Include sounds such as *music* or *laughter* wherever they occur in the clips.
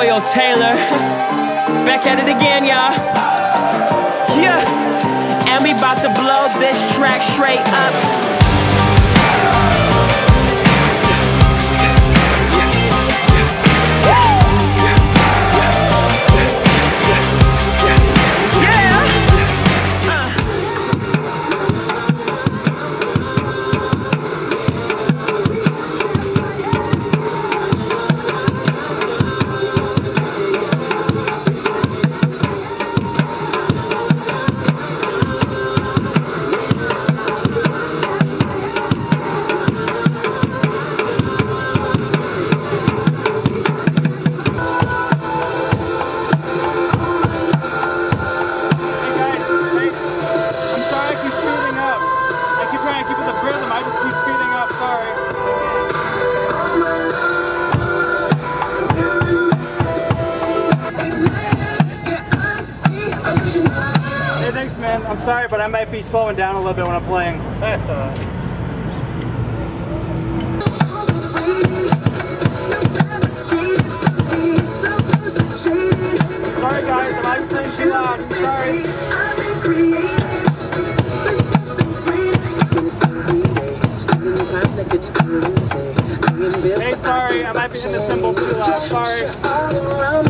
Royal Tailor. Back at it again, y'all. Yeah. And we about to blow this track straight up. I'm sorry, but I might be slowing down a little bit when I'm playing. That's uh... Sorry guys, if I'm playing too loud. Sorry. Hey, sorry, I might be in the cymbals too loud. Sorry.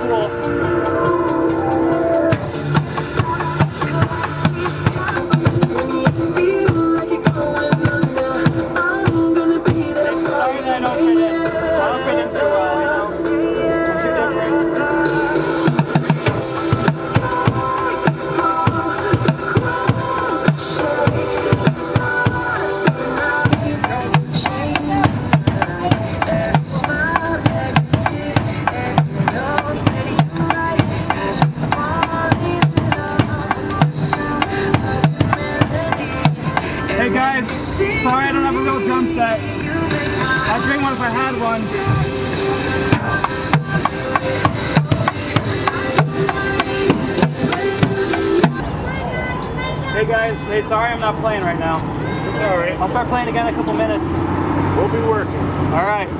know. Not I'd bring one if I had one. Hey guys, hey sorry I'm not playing right now. It's alright. I'll start playing again in a couple minutes. We'll be working. Alright.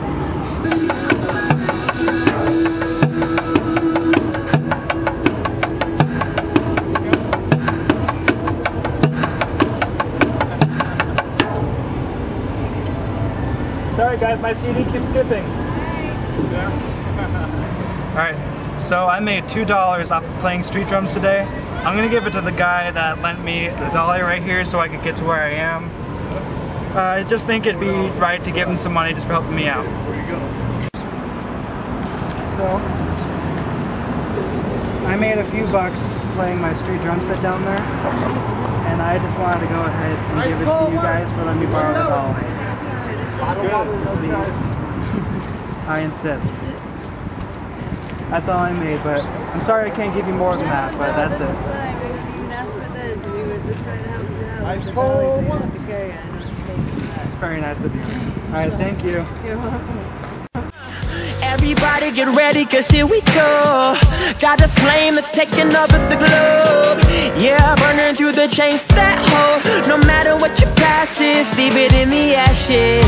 Sorry guys, my CD keeps skipping. *laughs* Alright, so I made $2 off of playing street drums today. I'm gonna give it to the guy that lent me the dolly right here so I could get to where I am. Uh, I just think it'd be right to give him some money just for helping me out. So, I made a few bucks playing my street drum set down there, and I just wanted to go ahead and give it to you guys for letting me borrow the dolly. Please. I insist. That's all I made, but I'm sorry I can't give you more than that, but that's it. I fully take my decay and I'm taking that. It's very nice of you. Alright, thank you. You're welcome. Everybody get ready, cause here we go. Got a flame that's taking over the globe. Yeah, burning through the chains that hold. No matter what your past is, leave it in the ashes.